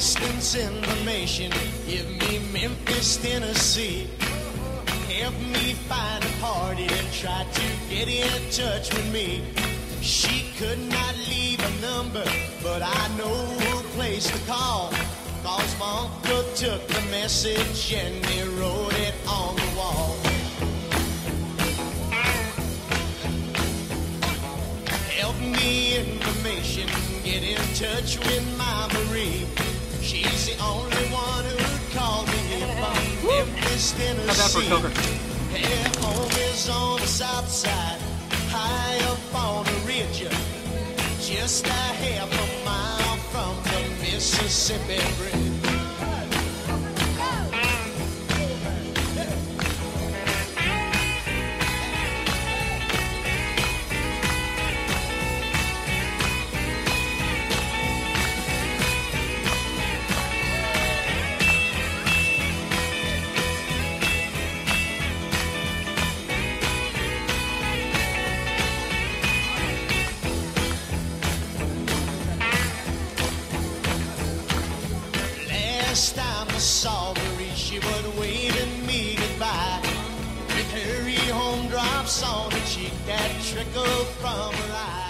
distance information. Give me Memphis, Tennessee. Help me find a party that tried to get in touch with me. She could not leave a number, but I know a place to call. Cause my uncle took the message and he wrote it on the wall. Help me information, get in touch with my Memphis, Tennessee. How's that for home is on the south side, high up on a ridge, just a half a mile from the Mississippi Bridge. Last time I saw Marie, she was waving me goodbye. With her home drops on her cheek that trickled from her eye.